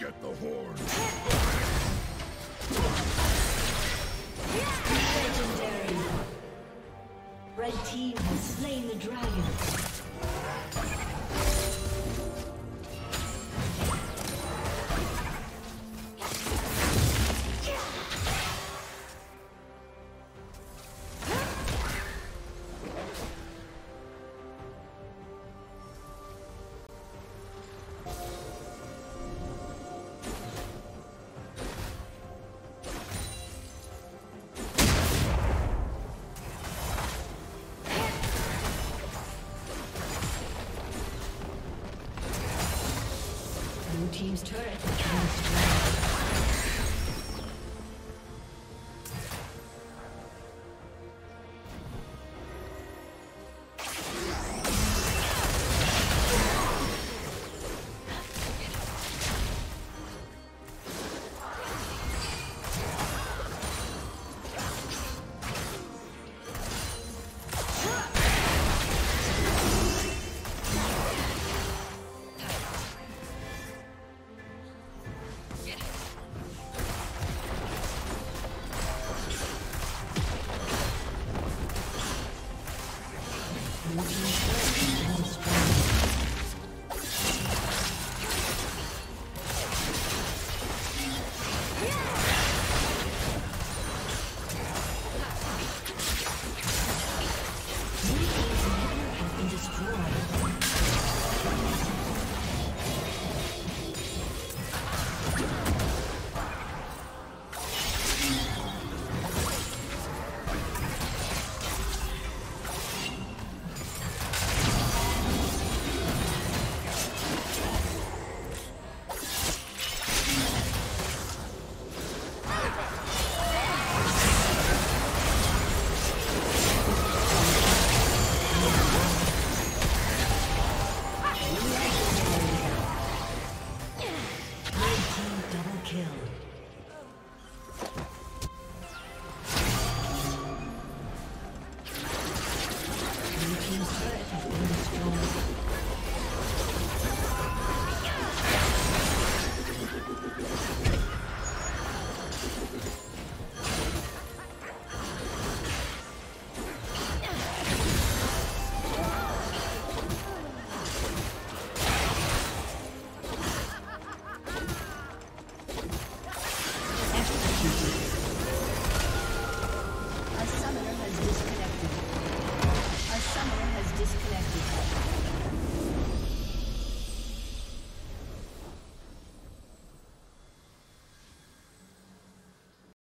get the horn. Legendary. Red team has slain the dragon. Team's turret. Blue team